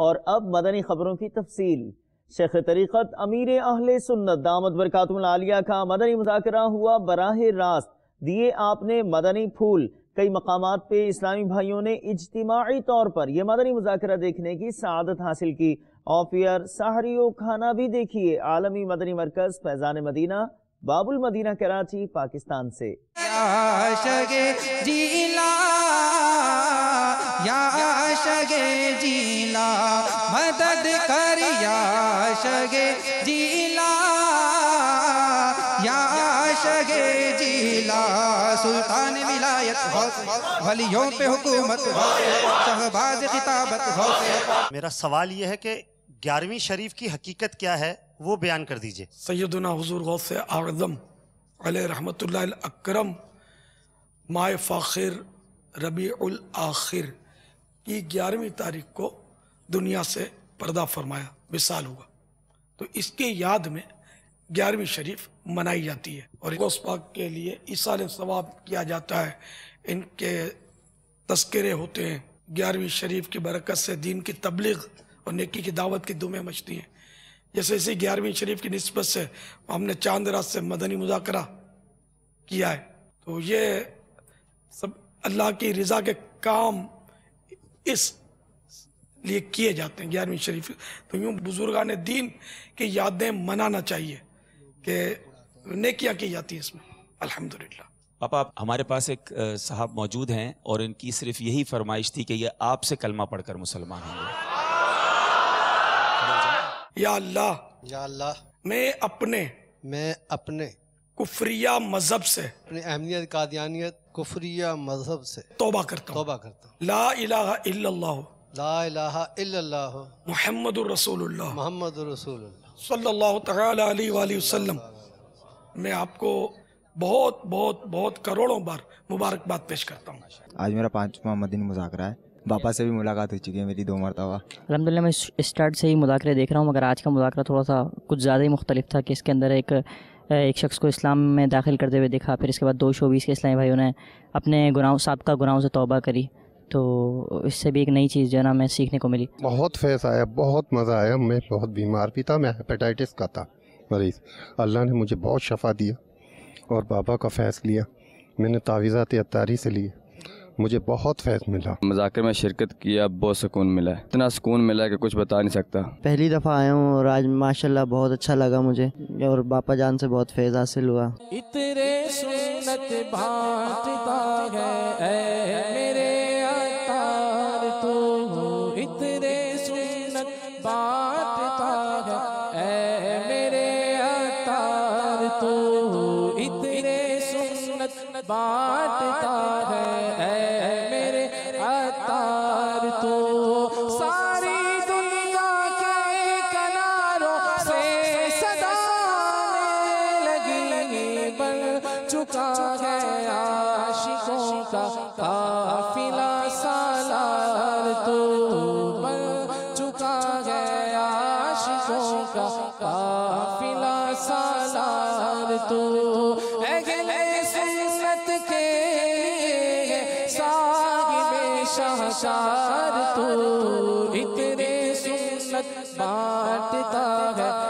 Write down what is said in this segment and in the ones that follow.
और अब मदनी खबरों की तफसील। शेख तरीक़त अमीर अहल सुन्नत, दामद बरकातुम का मदनी मुजाकरा हुआ बराह रास्त। दिए आपने मदनी फूल। कई मकाम पे इस्लामी भाइयों ने इज्तिमाही तौर पर यह मदनी मुजाकरा देखने की सआदत हासिल की। ऑफियर सहरियो खाना भी देखिए आलमी मदनी मरकज, फैजान मदीना, बाबुल मदीना कराची, पाकिस्तान से। या शगे जीला मदद कर या शगे जीला या शगे जीला सुल्तान विलायत वलियों पे हुकूमत शहबाज खिताबत मेरा सवाल यह है कि ग्यारहवीं शरीफ की हकीकत क्या है वो बयान कर दीजिए। सैदना हुजूर गौस आज़म रहमत अकरम माए फ़ाखिर रबी आखिर। की ग्यारहवीं तारीख को दुनिया से पर्दा फरमाया विशाल हुआ तो इसके याद में ग्यारहवीं शरीफ मनाई जाती है और गौस पाक के लिए ईसाल सवाब किया जाता है। इनके तस्करे होते हैं। ग्यारहवीं शरीफ की बरकत से दीन की तबलीग और नेकी की दावत की दुमें मचती हैं। जैसे इसी ग्यारहवीं शरीफ की नस्बत से हमने चाँद रात से मदनी मुजाकरा किया है तो ये सब अल्लाह की रज़ा के काम इस लिए किए जाते हैं ग्यारहवीं शरीफ। तो यूँ बुजुर्गान दीन की यादें मनाना चाहिए कि नेकियाँ की जाती है इसमें। अल्हम्दुलिल्लाह। पापा हमारे पास एक साहब मौजूद हैं और इनकी सिर्फ़ यही फरमाइश थी कि ये आपसे कलमा पढ़कर मुसलमान होंगे। या अल्लाह या अल्लाह मैं अपने मैं अपने कुफरिया मज़हब से। अपनी अहमियत कादियानियत कुफरिया मज़हब से। तौबा करता तौबा करता हूँ। ला इलाहा इल्लल्लाह। ला इलाहा इल्लल्लाह। मुहम्मदुर रसूलुल्लाह। मुहम्मदुर रसूलुल्लाह। सल्लल्लाहु अलैहि वसल्लम। मैं आपको बहुत बहुत बहुत करोड़ों बार मुबारकबाद पेश करता हूँ। आज मेरा पाँचवा मदीन मुजाकरा है। बापा से भी मुलाकात हो चुकी है मेरी दो मरतबा। अलहमदिल्ला मैं स्टार्ट से ही मुजाकरे देख रहा हूँ मगर आज का मुजाकरा थोड़ा सा कुछ ज़्यादा ही मुख्तलिफ़ था कि इसके अंदर एक एक शख्स को इस्लाम में दाखिल करते हुए देखा, फिर इसके बाद दो सौ बीस के इस्लामी भाइयों ने अपने गुनाहों, सबका गुनाहों से तौबा करी। तो इससे भी एक नई चीज़ जो है ना मैं सीखने को मिली। बहुत फैस आया, बहुत मज़ा आया। मैं बहुत बीमार भी था, मैं हेपेटाइटिस का था, मरीज़। अल्लाह ने मुझे बहुत शफा दिया और बाबा का फैस लिया। मैंने तावीज़ात अतारी से लिए। मुझे बहुत फैस मिला। मजाकर में शिरकत किया बहुत सुकून मिला है। इतना सुकून मिला है कि कुछ बता नहीं सकता। पहली दफ़ा आया हूँ और आज माशाल्लाह बहुत अच्छा लगा मुझे और बापा जान से बहुत फैज़ हासिल हुआ। इतने सुन्नत है मेरे बांटता है चुका है आशिकों का काफिला सालार तो बन चुका है। आशिकों का काफिला सालार तो शाहकार तू इतने सुन्नत बांटता है।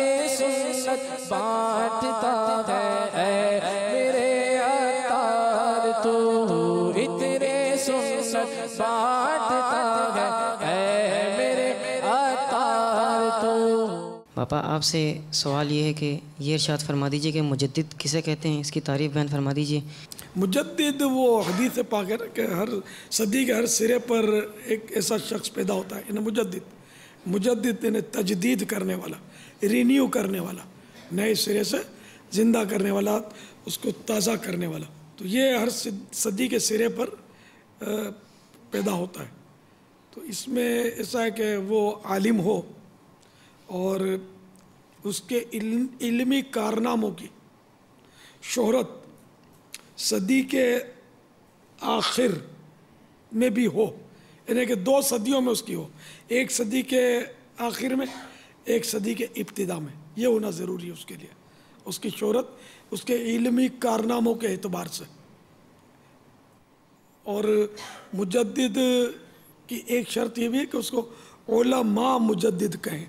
पापा आपसे सवाल ये है कि ये इरशाद फरमा दीजिए कि मुजद्दिद किसे कहते हैं? इसकी तारीफ़ बयान फरमा दीजिए। मुजद्दिद वो हदीस पाक है कि हर सदी के हर सिरे पर एक ऐसा शख्स पैदा होता है मुजद्दिद यानी तजदीद करने वाला रिन्यू करने वाला। नए सिरे से ज़िंदा करने वाला उसको ताज़ा करने वाला। तो ये हर सदी के सिरे पर पैदा होता है। तो इसमें ऐसा है कि वो आलिम हो और उसके इल्म, कारनामों की शोहरत सदी के आखिर में भी हो। यानी कि दो सदियों में उसकी हो। एक सदी के आखिर में एक सदी के इब्तिदा में। ये होना ज़रूरी है उसके लिए। उसकी शहरत, उसके इलमी कारनामों के अतबार से। और मुजद की एक शर्त ये भी है कि उसको ओला माँ मुजद कहें।